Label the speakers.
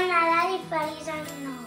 Speaker 1: Bon Nadal i feliç any nou.